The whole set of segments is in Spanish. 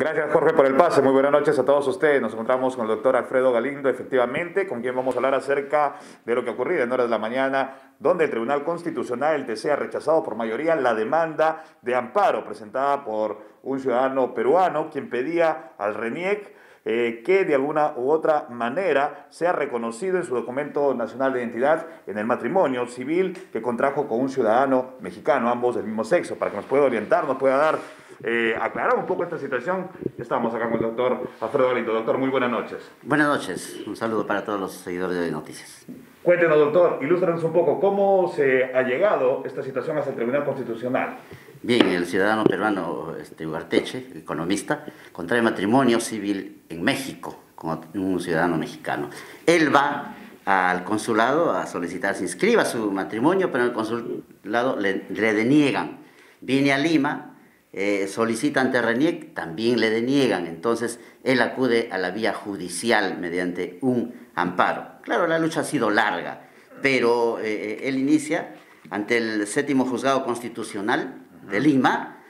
Gracias Jorge por el pase, muy buenas noches a todos ustedes. Nos encontramos con el doctor Alfredo Galindo, efectivamente, con quien vamos a hablar acerca de lo que ha ocurrido en horas de la mañana, donde el Tribunal Constitucional, el TC, ha rechazado por mayoría la demanda de amparo presentada por un ciudadano peruano, quien pedía al RENIEC eh, que de alguna u otra manera sea reconocido en su documento nacional de identidad en el matrimonio civil que contrajo con un ciudadano mexicano, ambos del mismo sexo, para que nos pueda orientar, nos pueda dar, eh, aclarar un poco esta situación. Estamos acá con el doctor Alfredo Galito. Doctor, muy buenas noches. Buenas noches, un saludo para todos los seguidores de Noticias. Cuéntenos, doctor, ilústranos un poco cómo se ha llegado esta situación hasta el Tribunal Constitucional. Bien, el ciudadano peruano este, Ugarteche, economista, contrae matrimonio civil en México con un ciudadano mexicano. Él va al consulado a solicitar, se inscriba su matrimonio, pero en el consulado le, deniegan. Viene a Lima, eh, solicita ante RENIEC, también le deniegan. Entonces, él acude a la vía judicial mediante un amparo. Claro, la lucha ha sido larga, pero eh, él inicia ante el séptimo juzgado constitucional de Lima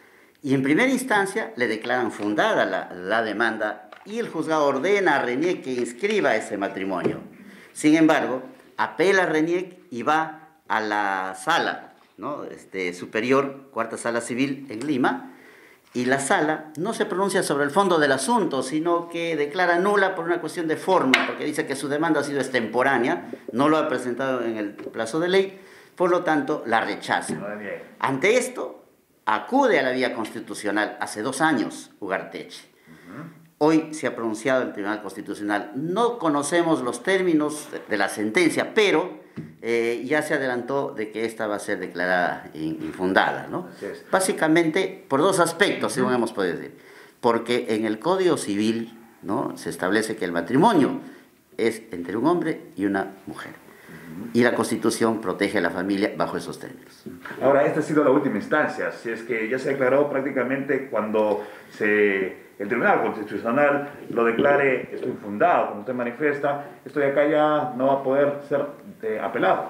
y en primera instancia le declaran fundada la, demanda y el juzgado ordena a Reniec que inscriba ese matrimonio. Sin embargo, apela a Reniec y va a la sala ¿no? este, superior, cuarta sala civil en Lima, y la sala no se pronuncia sobre el fondo del asunto, sino que declara nula por una cuestión de forma, porque dice que su demanda ha sido extemporánea, no lo ha presentado en el plazo de ley, por lo tanto la rechaza. Ante esto, acude a la vía constitucional hace dos años, Ugarteche. Hoy se ha pronunciado el Tribunal Constitucional. No conocemos los términos de la sentencia, pero eh, ya se adelantó de que esta va a ser declarada infundada. ¿no? Básicamente por dos aspectos, según hemos podido decir. Porque en el Código Civil ¿no? se establece que el matrimonio es entre un hombre y una mujer y la Constitución protege a la familia bajo esos términos. Ahora, esta ha sido la última instancia, si es que ya se declaró prácticamente cuando se, el Tribunal Constitucional lo declare esto infundado, como usted manifiesta, esto de acá ya no va a poder ser eh, apelado.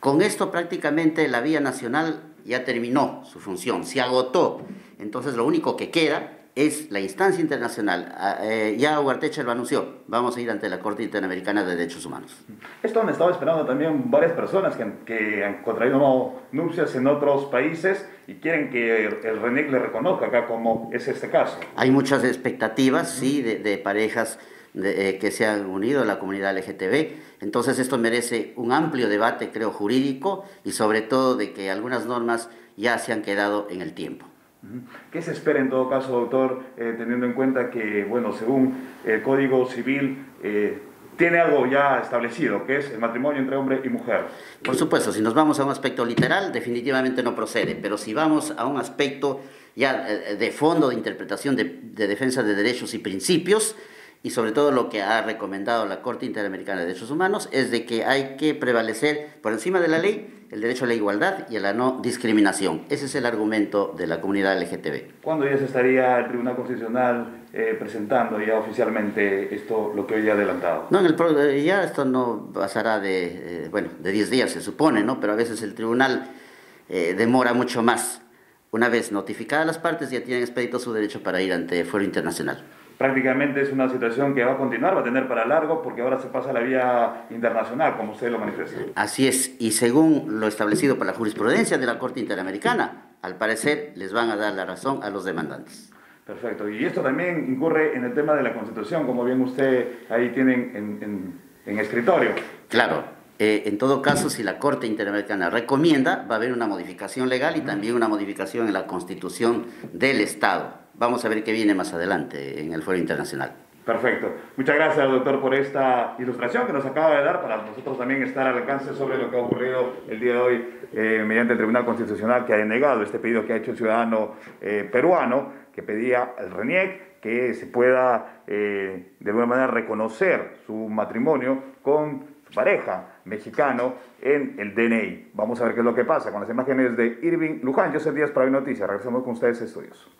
Con esto prácticamente la vía nacional ya terminó su función, se agotó. Entonces lo único que queda es la instancia internacional. Ah, eh, ya Huartecha lo anunció, vamos a ir ante la Corte Interamericana de Derechos Humanos. Esto han estado esperando también varias personas que, que han contraído nupcias en otros países y quieren que el RENIC le reconozca acá como es este caso. Hay muchas expectativas, sí, de, parejas eh, que se han unido a la comunidad LGTB. Entonces esto merece un amplio debate, creo, jurídico y sobre todo de que algunas normas ya se han quedado en el tiempo. ¿Qué se espera en todo caso, doctor, eh, teniendo en cuenta que, bueno, según el Código Civil, eh, tiene algo ya establecido, que es el matrimonio entre hombre y mujer? Por supuesto, si nos vamos a un aspecto literal, definitivamente no procede, pero si vamos a un aspecto ya eh, de fondo, de interpretación, de, de defensa de derechos y principios, y sobre todo lo que ha recomendado la Corte Interamericana de Derechos Humanos es de que hay que prevalecer por encima de la ley el derecho a la igualdad y a la no discriminación. Ese es el argumento de la comunidad LGTB. ¿Cuándo ya se estaría el Tribunal Constitucional eh, presentando ya oficialmente esto, lo que hoy ha adelantado? No, en el, eh, ya esto no pasará de, eh, bueno, de 10 días se supone, ¿no? Pero a veces el tribunal demora mucho más. Una vez notificadas las partes ya tienen expedito su derecho para ir ante el Foro Internacional prácticamente es una situación que va a continuar, va a tener para largo, porque ahora se pasa a la vía internacional, como usted lo manifiesta. Así es, y según lo establecido por la jurisprudencia de la Corte Interamericana, al parecer les van a dar la razón a los demandantes. Perfecto, y esto también incurre en el tema de la Constitución, como bien usted ahí tiene en, en, escritorio. Claro, eh, en todo caso, si la Corte Interamericana recomienda, va a haber una modificación legal y también una modificación en la Constitución del Estado vamos a ver qué viene más adelante en el Foro Internacional. Perfecto. Muchas gracias, doctor, por esta ilustración que nos acaba de dar para nosotros también estar al alcance sobre lo que ha ocurrido el día de hoy eh, mediante el Tribunal Constitucional que ha denegado este pedido que ha hecho el ciudadano eh, peruano que pedía al RENIEC que se pueda de alguna manera reconocer su matrimonio con pareja mexicano en el DNI. Vamos a ver qué es lo que pasa con las imágenes de Irving Luján. Yo soy Díaz para Noticias. Regresamos con ustedes estudios.